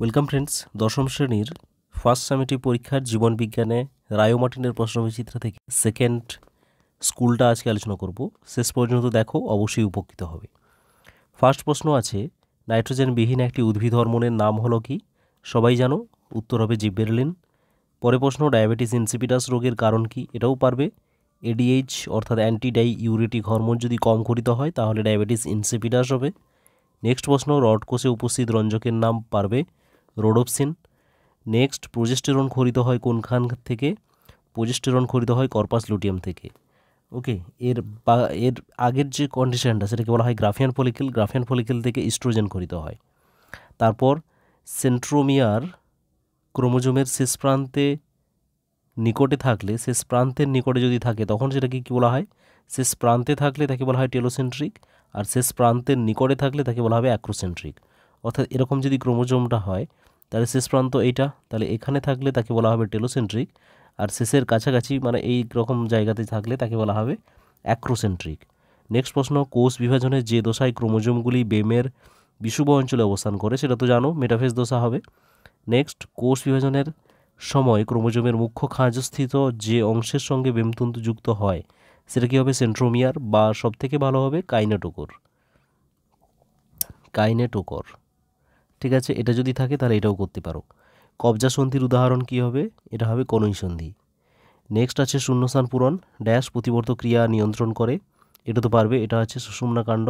Welcome friends দশম শ্রেণির first সেমিটি পরীক্ষার জীবন বিজ্ঞানে রায়ো মার্টিনের প্রশ্নবিচিত্র থেকে সেকেন্ড স্কুলটা আজকে আলোচনা করব। শেষ পর্যন্ত দেখো, অবশ্যই উপকৃত হবে। ফার্স্ট প্রশ্ন আছে, নাইট্রোজেনবিহীন একটি উদ্ভিদ হরমোনের নাম হলো কি? সবাই জানো, উত্তর হবে জিব্বেরলিন। পরে প্রশ্ন, ডায়াবেটিস ইনসিপিটাস রোগের কারণ কি? এটাও পারবে। এডিএইচ অর্থাৎ অ্যান্টিডাই ইউরেটিক হরমোন যদি কম করিত হয়, তাহলে ডায়াবেটিস ইনসিপিটাস হবে। নেক্সট প্রশ্ন রড কোষে উপস্থিত রঞ্জকের নাম পারবে। রোডোপসিন। নেক্সট, প্রোজেস্টেরন খরিত হয় কোনখান থেকে? প্রোজেস্টেরন খরিত হয় কর্পাস লুটিয়াম থেকে। ওকে, এর বা, এর আগের যে কন্ডিশনটা, সেটাকে বলা হয় গ্রাফিয়ান ফলিকেল। গ্রাফিয়ান ফলিকেল থেকে ইস্ট্রোজেন খরিত হয়। তারপর, সেন্ট্রোমিয়ার ক্রোমোজোমের শেষ প্রান্তে নিকটে থাকলে, শেষ প্রান্তের নিকটে যদি থাকে, তখন সেটাকে কী বলা হয়? শেষ প্রান্তে থাকলে তাকে বলা হয় টেলোসেন্ট্রিক, আর শেষ প্রান্তের নিকটে থাকলে তাকে বলা হবে অ্যাক্রোসেন্ট্রিক। অর্থাৎ এরকম যদি ক্রোমোজোমটা হয় তাহলে শেষ প্রান্ত এইটা। তাহলে এখানে থাকলে তাকে বলা হবে টেলোসেন্ট্রিক। আর শেষের কাছাকাছি মানে এই রকম জায়গাতে থাকলে তাকে বলা হবে অ্যাক্রোসেন্ট্রিক। নেক্সট প্রশ্ন, কোষ বিভাজনের যে দশায় ক্রোমোজোমগুলি বেমের বিষুব অঞ্চলে অবস্থান করে, সেটা তো জানো, মেটাফেজ দশা হবে। নেক্সট, কোষ বিভাজনের সময় ক্রোমোজোমের মুখ্য খাঁজস্থিত যে অংশের সঙ্গে বেমতন্তু যুক্ত হয়, সেটা কী হবে সেন্ট্রোমিয়ার বা সবথেকে ভালো হবে কাইনেটোকর। কাইনেটোকর। ঠিক আছে? এটা যদি থাকে তাহলে এটাও করতে পারো। কবজা সন্ধির উদাহরণ কি হবে? এটা হবে কনই সন্ধি। নেক্সট আছে শূন্যস্থান পূরণ ড্যাশ প্রতিবর্ত ক্রিয়া নিয়ন্ত্রণ করে। এটা তো পারবে, এটা আছে সুষুম্না কাণ্ড।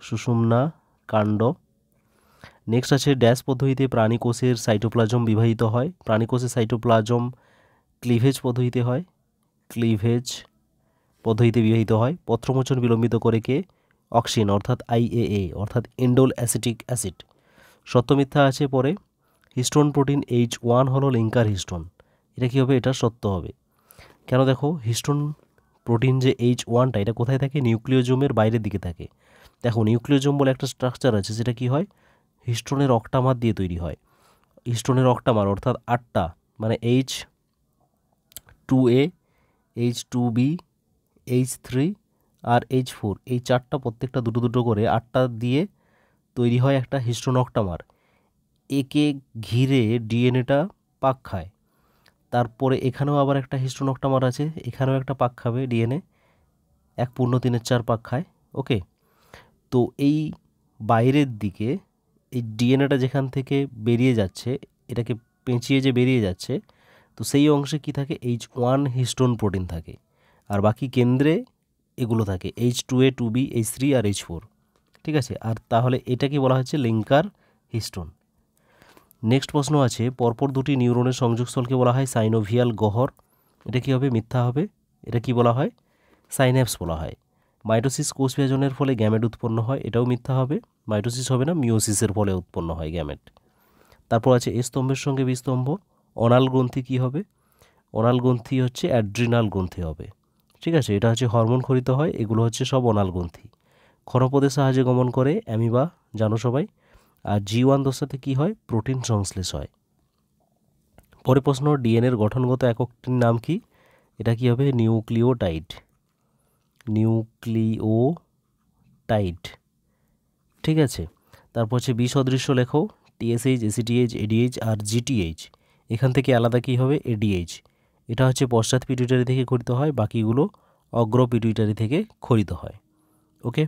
সুষুম্না কাণ্ড। নেক্সট আছে ড্যাশ পদ্ধতিতে প্রাণীকোষের সাইটোপ্লাজম বিবাহিত হয়। প্রাণীকোষের সাইটোপ্লাজম ক্লিভেজ পদ্ধতিতে হয়। ক্লিভেজ পদ্ধতিতে বিবাহিত হয়। পত্রমোচন বিলম্বিত করে কে? অক্সিন অর্থাৎ আইএএ অর্থাৎ এন্ডোল অ্যাসিটিক অ্যাসিড সত্যমিথ্যা আছে পরে। হিস্টোন প্রোটিন এইচ ওয়ান হলো লিঙ্কার হিস্টোন। এটা কী হবে? এটা সত্য হবে। কেন দেখো? হিস্টোন প্রোটিন যে এইচ ওয়ানটা এটা কোথায় থাকে? নিউক্লিওজোমের বাইরের দিকে থাকে। দেখো, নিউক্লিওজোম বলে একটা স্ট্রাকচার আছে, সেটা কি হয়? হিস্টোনের অক্টামার দিয়ে তৈরি হয়। হিস্টোনের অক্টামার অর্থাৎ আটটা মানে H two A H two B H three R H four এই চারটা প্রত্যেকটা দুটো দুটো করে আটটা দিয়ে তৈরি হয় একটা হিস্টোন অক্টামার একে ঘিরে ডিএনএটা পাক খায়। তারপরে এখানেও আবার একটা হিস্টোন অক্টামার আছে, এখানেও একটা পাক খাবে ডিএনএ। এক পূর্ণ তিনের চার পাক খায়, ওকে? তো এই বাইরের দিকে এই ডিএনএটা যেখান থেকে বেরিয়ে যাচ্ছে, এটাকে পেঁচিয়ে যে বেরিয়ে যাচ্ছে, তো সেই অংশে কি থাকে? এইচ ওয়ান হিস্টোন প্রোটিন থাকে। আর বাকি কেন্দ্রে এগুলো থাকে, H two A two B, H three R H four. ঠিক আছে? আর তাহলে এটাকে বলা হচ্ছে লিঙ্কার হিস্টোন। নেক্সট প্রশ্ন আছে, পরপর দুটি নিউরনের সংযোগস্থলকে বলা হয় সাইনোভিয়াল গহর এটা কী হবে? মিথ্যা হবে। এটা কি বলা হয়? সাইন্যাপস বলা হয়। মাইটোসিস কোষ বিভাজনের ফলে গ্যামেট উৎপন্ন হয়, এটাও মিথ্যা হবে। মাইটোসিস হবে না মিওসিসের ফলে উৎপন্ন হয় গ্যামেট। তারপর আছে স্তম্ভের সঙ্গে বিস্তম্ভ। অনাল গ্রন্থি কি হবে? অনাল গ্রন্থি হচ্ছে অ্যাড্রিনাল গ্রন্থি হবে। ঠিক আছে? এটা হচ্ছে হরমোন খরিত হয়, এগুলো হচ্ছে সব অনাল গ্রন্থি। ক্ষণপদের সাহায্যে গমন করে অ্যামিবা, জানো সবাই? আর জি ওয়ান দশাতে কী হয়? প্রোটিন সংশ্লেষ হয়। পরে প্রশ্ন, ডিএনএর গঠনগত এককটির নাম কি? এটা কি হবে? নিউক্লিওটাইড। নিউক্লিওটাইড। ঠিক আছে। তারপর হচ্ছে বি সদৃশ্য লেখো টিএসএইচ এসিটিএইচ এডিএইচ আর জিটিএইচ এখান থেকে আলাদা কী হবে? এডিএইচ এটা হচ্ছে পশ্চাৎ পিটুইটারি থেকে খরিত হয়, বাকিগুলো অগ্র পিটুইটারি থেকে খরিত হয়। ওকে?